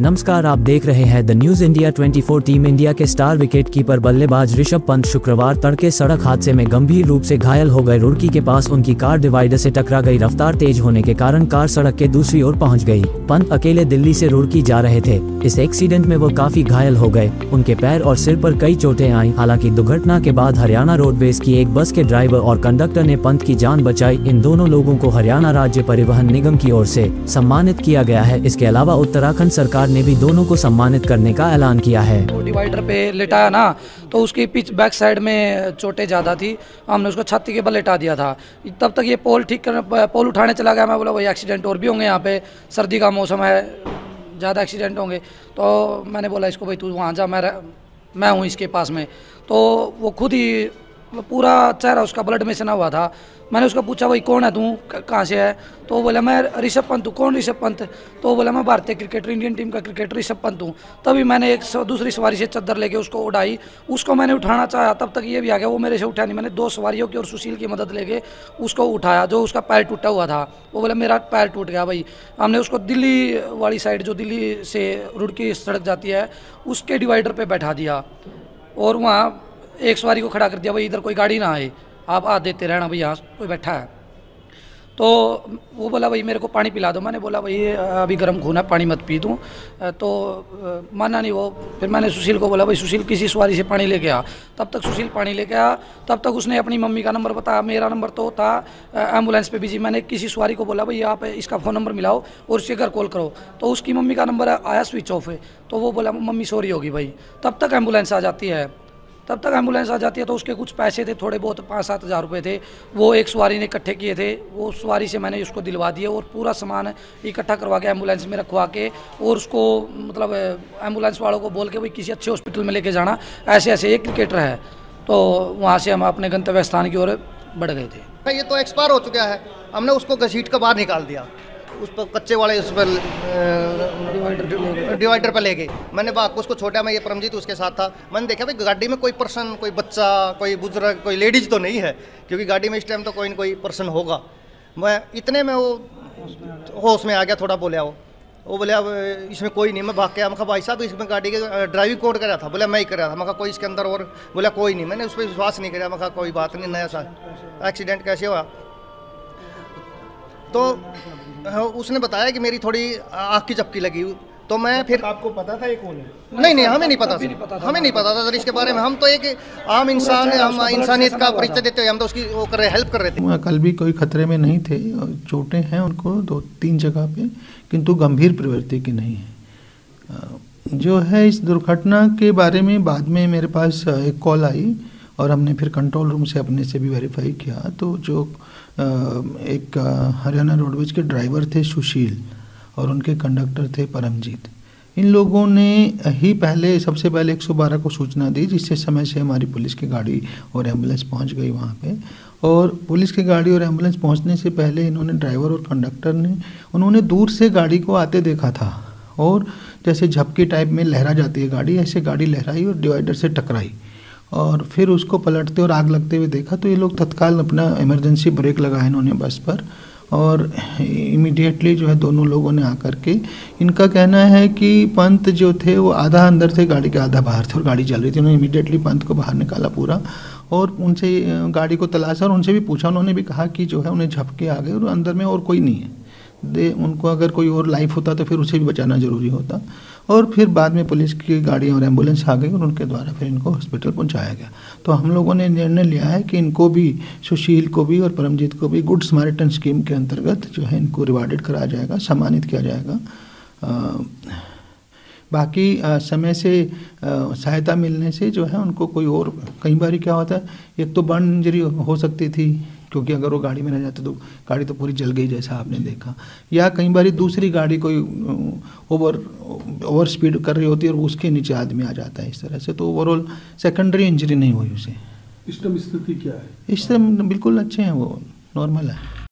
नमस्कार, आप देख रहे हैं the news India 24 team India के स्टार विकेट कीपर बल्लेबाज ऋषभ पंत शुक्रवार तड़के सड़क हादसे में गंभीर रूप से घायल हो गए। रुड़की के पास उनकी कार डिवाइडर से टकरा गई। रफ्तार तेज होने के कारण कार सड़क के दूसरी ओर पहुँच गई। पंत अकेले दिल्ली से रुड़की जा रहे थे। इस एक्सीडेंट में वो काफ़ी घायल हो गए। उनके पैर और सिर पर कई चोटें आई। हालाँकि दुर्घटना के बाद हरियाणा रोडवेज़ की एक बस के ड्राइवर और कंडक्टर ने पंत की जान बचाई। इन दोनों लोगों को हरियाणा राज्य परिवहन निगम की ओर ऐसी सम्मानित किया गया है। इसके अलावा उत्तराखंड सरकार ने भी दोनों को सम्मानित करने का ऐलान किया है। डिवाइडर पे लेटाया ना तो उसकी पिच बैक साइड में चोटें ज़्यादा थी। हमने उसको छाती के बल लेटा दिया था। तब तक ये पोल ठीक करने पोल उठाने चला गया। मैं बोला भाई एक्सीडेंट और भी होंगे यहाँ पे। सर्दी का मौसम है, ज़्यादा एक्सीडेंट होंगे। तो मैंने बोला, इसको भाई तू वहाँ जा, मैं मैं हूँ इसके पास में। तो वो खुद ही पूरा चेहरा उसका ब्लड में से ना हुआ था। मैंने उसको पूछा, भाई, कौन है तू? कहाँ से है? तो बोला, मैं ऋषभ पंत हूँ। कौन ऋषभ पंत? तो बोला, मैं भारतीय क्रिकेटर इंडियन टीम का क्रिकेटर ऋषभ पंत हूँ। तभी मैंने एक दूसरी सवारी से चद्दर लेके उसको उड़ाई। उसको मैंने उठाना चाहा, तब तक ये भी आ गया, वो मेरे से उठा नहीं। मैंने दो सवारियों की और सुशील की मदद लेके उसको उठाया, जो उसका पैर टूटा हुआ था। वो बोला, मेरा पैर टूट गया भाई। हमने उसको दिल्ली वाली साइड जो दिल्ली से रुड़की सड़क जाती है, उसके डिवाइडर पर बैठा दिया। और वहाँ एक सवारी को खड़ा कर दिया, भाई इधर कोई गाड़ी ना आए। आप आ देते रहना, भाई यहाँ कोई बैठा है। तो वो बोला, भाई मेरे को पानी पिला दो। मैंने बोला, भाई अभी गर्म खून है, पानी मत पी दूँ। तो माना नहीं वो। फिर मैंने सुशील को बोला, भाई, सुशील किसी सवारी से पानी लेके आ। तब तक सुशील पानी लेके आया। तब तक उसने अपनी मम्मी का नंबर बताया। मेरा नंबर तो था एंबुलेंस पे बिज़ी। मैंने किसी सवारी को बोला, भाई आप इसका फ़ोन नंबर मिलाओ और उससे घर कॉल करो। तो उसकी मम्मी का नंबर आया स्विच ऑफ़ है। तो वो बोला, मम्मी सॉरी होगी भाई। तब तक एंबुलेंस आ जाती है। तब तक एंबुलेंस आ जाती है तो उसके कुछ पैसे थे, थोड़े बहुत पाँच सात हज़ार रुपये थे। वो एक सवारी ने इकट्ठे किए थे, वो सवारी से मैंने उसको दिलवा दिए और पूरा सामान इकट्ठा करवा के एंबुलेंस में रखवा के और उसको मतलब एंबुलेंस वालों को बोल के भाई किसी अच्छे हॉस्पिटल में लेके जाना, ऐसे ऐसे, एक क्रिकेटर है। तो वहाँ से हम अपने गंतव्य स्थान की ओर बढ़ गए थे। ये तो एक्सपायर हो चुका है। हमने उसको घसीट कर बाहर निकाल दिया। उस पर कच्चे वाले, उस पर डिवाइडर पर ले गए। मैंने बाप उसको छोटा मैं ये परमजीत उसके साथ था। मैंने देखा भाई गाड़ी में कोई पर्सन कोई बच्चा कोई बुज़ुर्ग कोई लेडीज़ तो नहीं है क्योंकि गाड़ी में इस टाइम तो कोई ना कोई पर्सन होगा। मैं इतने में वो होश में आ गया थोड़ा बोलिया वो वो बोले अब इसमें कोई नहीं मैं भाग के मैं भाई साहब इसमें गाड़ी के ड्राइविंग कोड कर रहा था। बोला मैं ही कर रहा था। मैं कोई इसके अंदर और? बोला कोई नहीं। मैंने उस पर विश्वास नहीं किया। मैं कोई बात नहीं नया सा एक्सीडेंट कैसे हुआ? तो हाँ, उसने बताया कि मेरी थोड़ी आँख की झपकी लगी तो मैं फिर आपको पता था ये कौन है? नहीं नहीं हमें नहीं पता था। हमें नहीं पता था। सर इसके बारे में। हम तो एक आम इंसान है हम इंसानियत का परिचय देते हुए हम तो उसकी वो कर रहे हेल्प कर रहे थे। कल भी कोई खतरे में नहीं थे चोटें हैं उनको दो तीन जगह पे किंतु गंभीर प्रवृत्ति की नहीं है। जो है इस दुर्घटना के बारे में बाद में मेरे पास एक कॉल आई। और हमने फिर कंट्रोल रूम से अपने से भी वेरीफाई किया। तो जो एक हरियाणा रोडवेज़ के ड्राइवर थे सुशील और उनके कंडक्टर थे परमजीत। इन लोगों ने ही पहले, सबसे पहले 112 को सूचना दी, जिससे समय से हमारी पुलिस की गाड़ी और एंबुलेंस पहुँच गई वहाँ पे। और पुलिस की गाड़ी और एंबुलेंस पहुँचने से पहले इन्होंने ड्राइवर और कंडक्टर ने, उन्होंने दूर से गाड़ी को आते देखा था। और जैसे झपकी टाइप में लहरा जाती है गाड़ी, ऐसे गाड़ी लहराई और डिवाइडर से टकराई। और फिर उसको पलटते और आग लगते हुए देखा तो ये लोग तत्काल अपना इमरजेंसी ब्रेक लगाया इन्होंने बस पर। और इमीडिएटली जो है दोनों लोगों ने आकर के, इनका कहना है कि पंत जो थे वो आधा अंदर थे गाड़ी के आधा बाहर थे और गाड़ी चल रही थी। उन्होंने इमीडिएटली पंत को बाहर निकाला पूरा और उनसे, गाड़ी को तलाशा और उनसे भी पूछा। उन्होंने भी कहा कि जो है उन्हें झपके आ गए और अंदर में और कोई नहीं है। दे उनको अगर कोई और लाइफ होता तो फिर उसे भी बचाना ज़रूरी होता। और फिर बाद में पुलिस की गाड़ी और एंबुलेंस आ गई और उनके द्वारा फिर इनको हॉस्पिटल पहुँचाया गया। तो हम लोगों ने निर्णय लिया है कि इनको भी सुशील को भी और परमजीत को भी गुड स्मार्टन स्कीम के अंतर्गत जो है इनको रिवार्डेड कराया जाएगा सम्मानित किया जाएगा। अ, बाकी समय से सहायता मिलने से जो है उनको कोई और कई बार क्या होता है एक तो बर्न इंजरी हो सकती थी क्योंकि अगर वो गाड़ी में रह जाते तो गाड़ी तो पूरी जल गई जैसा आपने देखा। या कई बार दूसरी गाड़ी कोई ओवर ओवर स्पीड कर रही होती है और उसके नीचे आदमी आ जाता है इस तरह से तो ओवरऑल सेकेंडरी इंजरी नहीं हुई उसे। इस स्थिति क्या है? इस बिल्कुल अच्छे हैं वो नॉर्मल है।